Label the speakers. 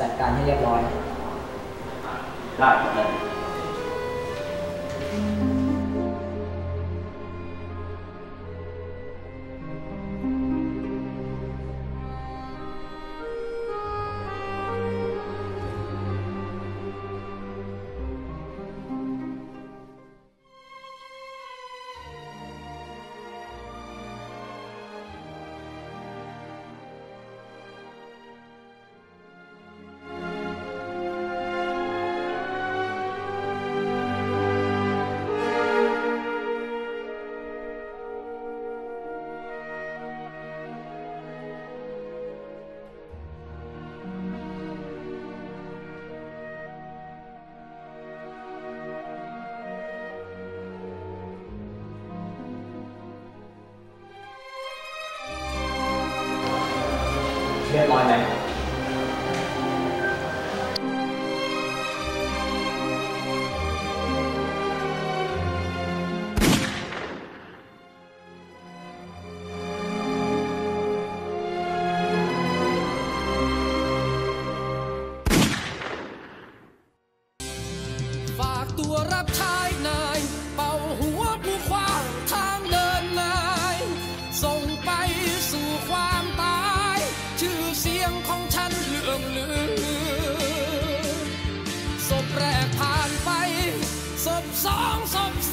Speaker 1: จัดการให้เรียบร้อย
Speaker 2: ได้ครับ
Speaker 1: เรียบร้อยไหม
Speaker 3: ฝากตัวรับใช้นาย เป่าหัว some songs, of.